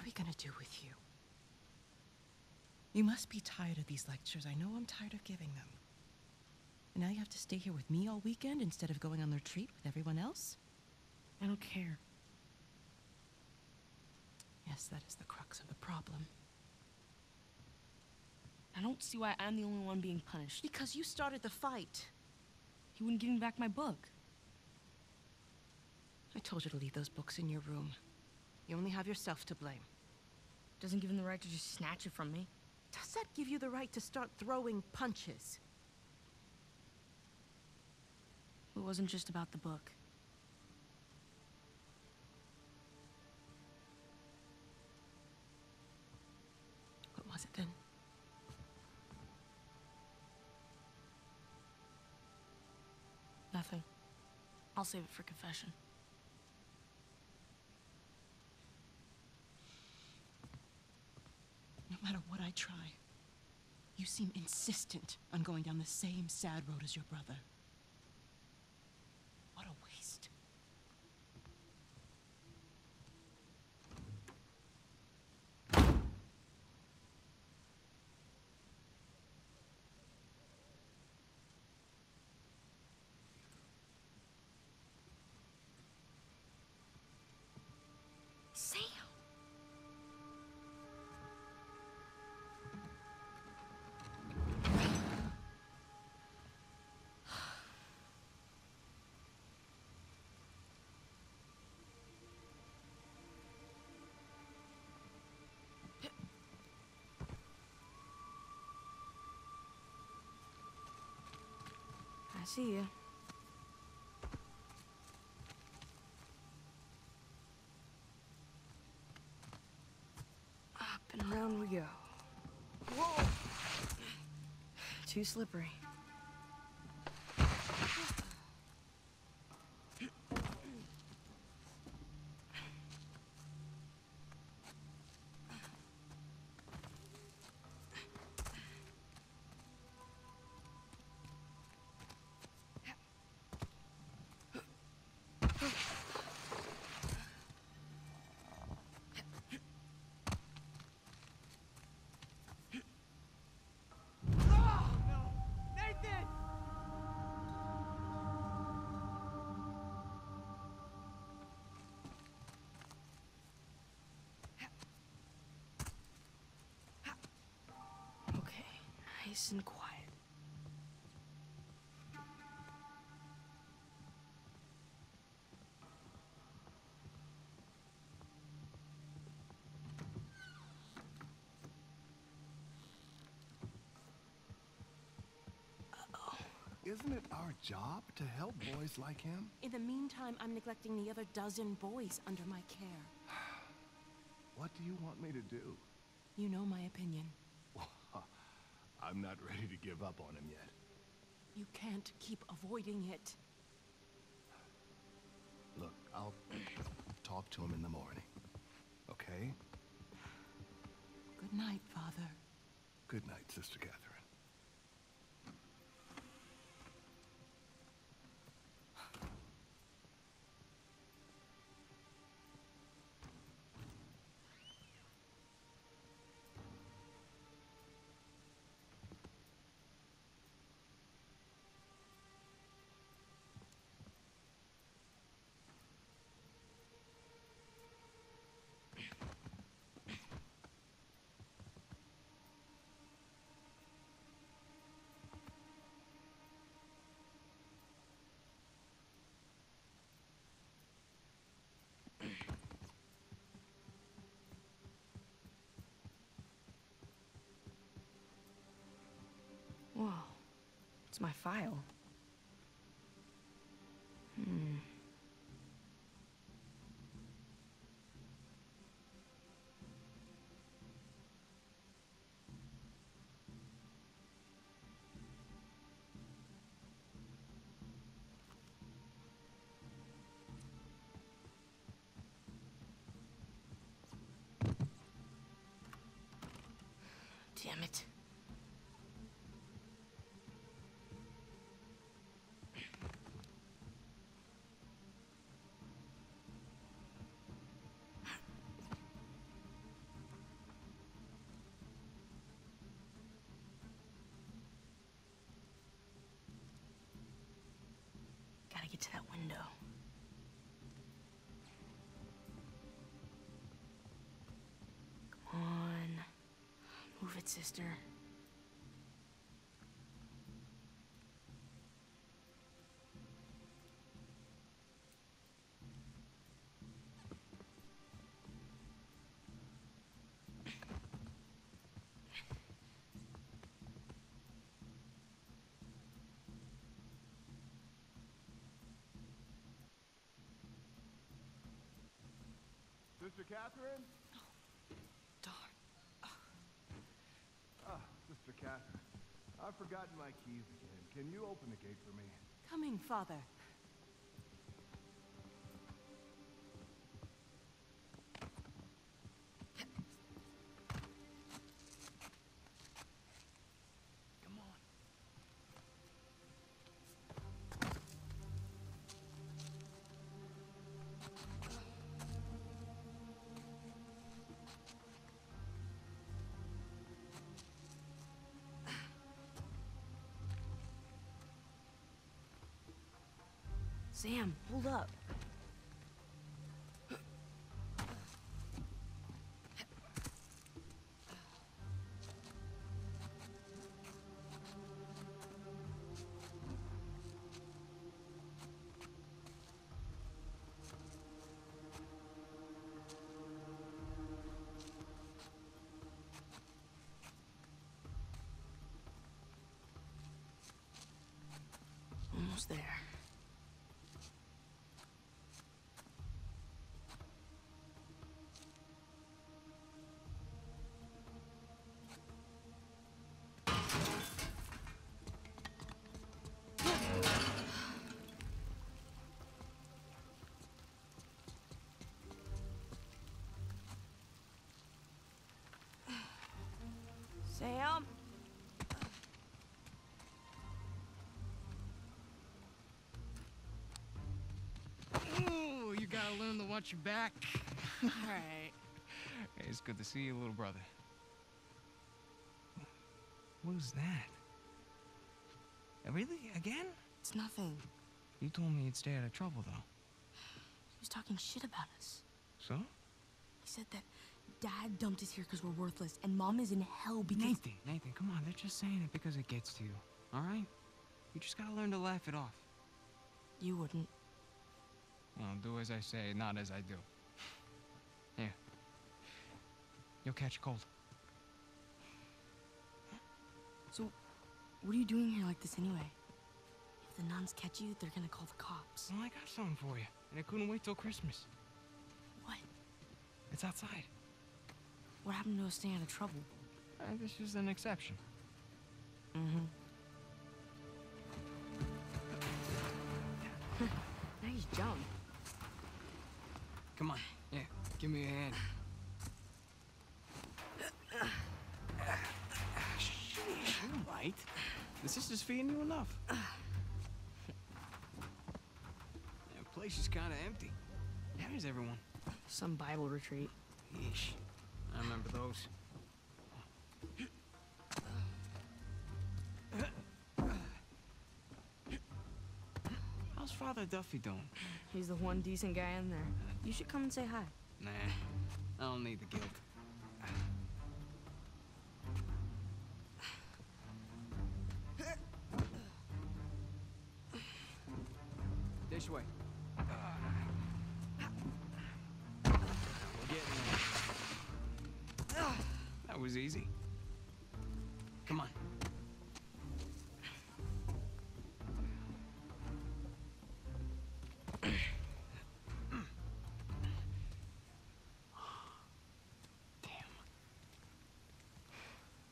What are we gonna do with you? You must be tired of these lectures. I know I'm tired of giving them. And now you have to stay here with me all weekend instead of going on the retreat with everyone else? I don't care. Yes, that is the crux of the problem. I don't see why I'm the only one being punished. Because you started the fight. He wouldn't give me back my book. I told you to leave those books in your room. You only have yourself to blame. Doesn't give him the right to just snatch it from me. Does that give you the right to start throwing punches? It wasn't just about the book. What was it then? Nothing. I'll save it for confession. No matter what I try, you seem insistent on going down the same sad road as your brother. See you. Up and around we go. Whoa! Too slippery. nice and quiet. Isn't it our job to help boys like him? In the meantime, I'm neglecting the other dozen boys under my care. what do you want me to do? You know my opinion. I'm not ready to give up on him yet. You can't keep avoiding it. Look, I'll talk to him in the morning. Okay? Good night, Father. Good night, Sister Catherine. Whoa. My file. Hmm. Damn it. Gotta to that window. Come on. Move it, sister. Catherine? Darn. Ah, Sister Catherine. I've forgotten my keys again. Can you open the gate for me? Coming, Father. Sam, hold up. There. Sam? Ooh, you gotta learn to watch your back. Alright. Hey, it's good to see you, little brother. What was that? Uh, Really? Again? It's nothing. You told me you'd stay out of trouble, though. He was talking shit about us. So? He said that Dad dumped us here because we're worthless, and Mom is in hell because. Nathan, Nathan, come on. They're just saying it because it gets to you. All right? You just gotta learn to laugh it off. You wouldn't. Well, do as I say, not as I do. Here. You'll catch a cold. So, what are you doing here like this anyway? If the nuns catch you, they're gonna call the cops. Well, I got something for you, and I couldn't wait till Christmas. What? It's outside. What happened to us staying out of trouble? Uh, this is an exception. Mm-hmm. nice jump. Come on. Yeah, give me a hand. Sheesh, you right. The sister's feeding you enough. The place is kind of empty. Where's everyone? Some Bible retreat. Yeesh. I remember those. How's Father Duffy doing? He's the one decent guy in there. You should come and say hi. Nah, I don't need the guilt.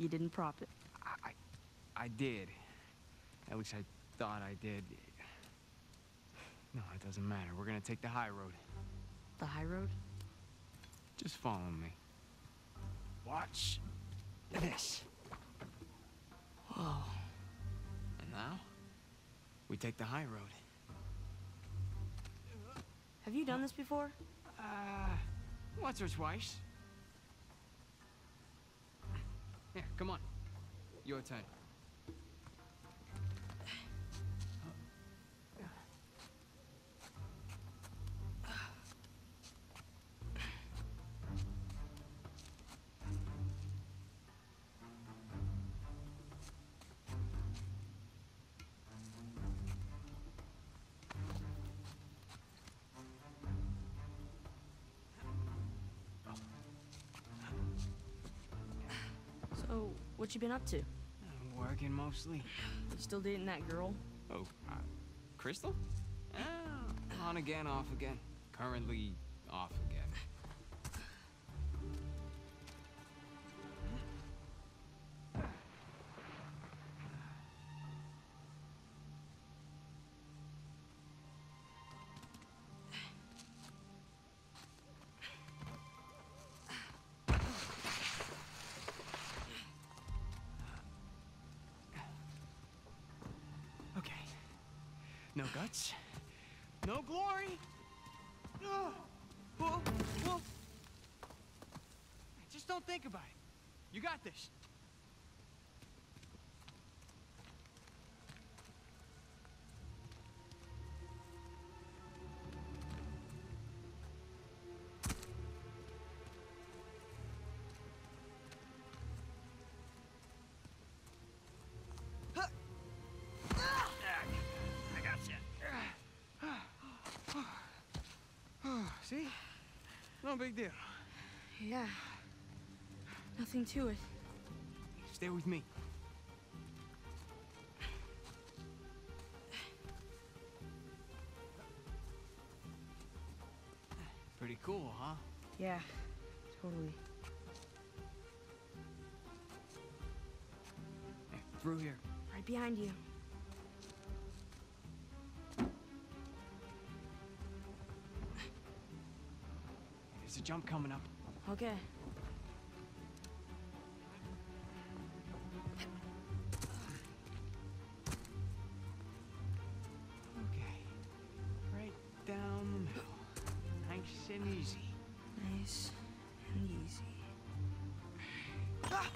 You didn't prop it. I, I, I did. At least I thought I did. No, it doesn't matter. We're gonna take the high road. The high road? Just follow me. Watch this. Whoa. And now, we take the high road. Have you done this before? Uh, once or twice. Here, come on. Your turn. What you been up to? Uh, Working mostly. You still dating that girl? Oh, uh, Crystal? Ah, on again, off again. Currently No guts. No glory. No. Whoa, whoa. Just don't think about it. You got this. No big deal. Yeah. Nothing to it. Stay with me. Pretty cool, huh? Yeah, totally. Hey, through here. Right behind you. Jump coming up. Okay. Okay. Right down the middle. Nice and easy. Nice and easy. Ah!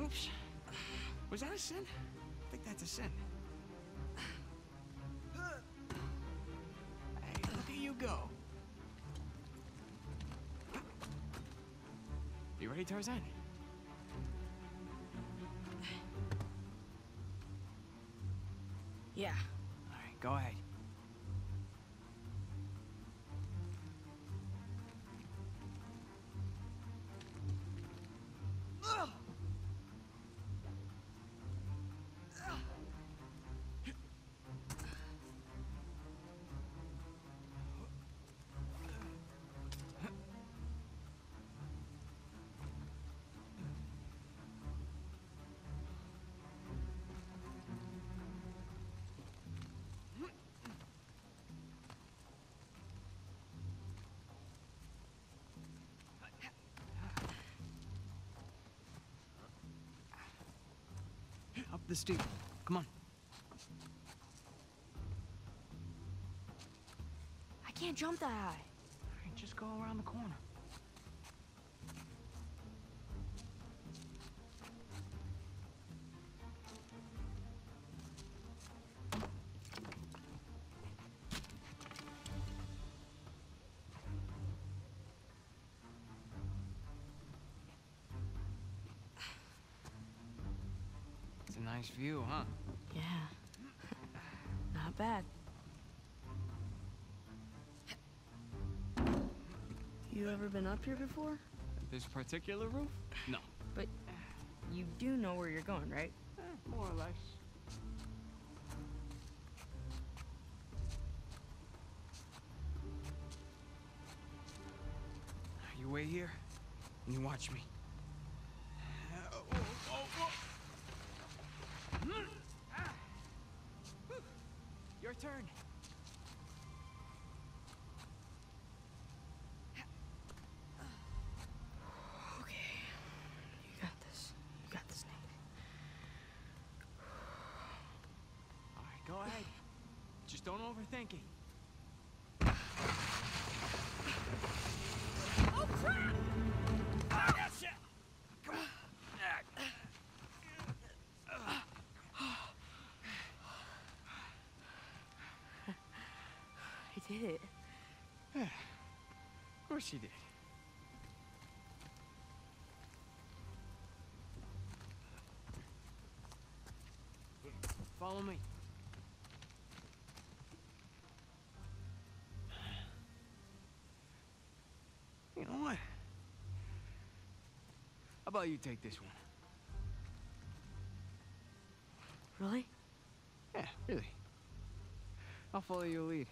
Oops. Was that a sin? I think that's a sin. Ready, Tarzan? Yeah. All right, go ahead. The. Come on. I can't jump that high. Right, just go around the corner. Nice view, huh? Yeah. Not bad. You ever been up here before? This particular roof? No. But you do know where you're going, right? Eh, more or less. You wait here, and you watch me. Oh, oh, oh, oh. Hmm. Ah. Whew. Your turn. Okay. You got this. You got this, Nate. All right, go ahead. Just don't overthink it. Oh, crap! Gotcha! Come on. I did it. Of course you did. Follow me. You know what? How about you take this one? Really? Yeah, really. I'll follow your lead.